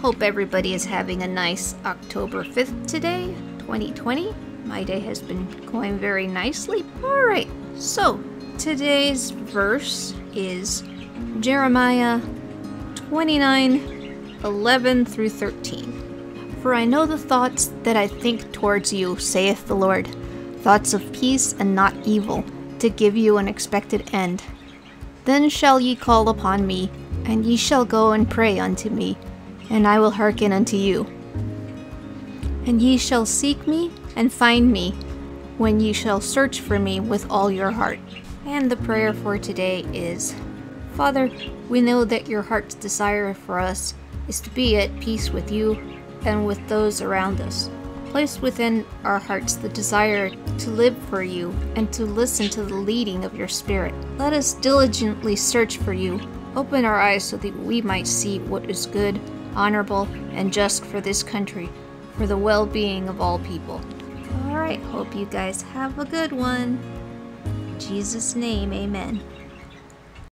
Hope everybody is having a nice October 5th today, 2020. My day has been going very nicely. Alright, so today's verse is Jeremiah 29 11 through 13. For I know the thoughts that I think towards you, saith the Lord, thoughts of peace and not evil, to give you an expected end. Then shall ye call upon me, and ye shall go and pray unto me, and I will hearken unto you. And ye shall seek me and find me, when ye shall search for me with all your heart. And the prayer for today is Father, we know that your heart's desire for us is to be at peace with you and with those around us. Place within our hearts the desire to live for you and to listen to the leading of your Spirit. Let us diligently search for you. Open our eyes so that we might see what is good, honorable, and just for this country, for the well being of all people. Alright, hope you guys have a good one. In Jesus' name, amen.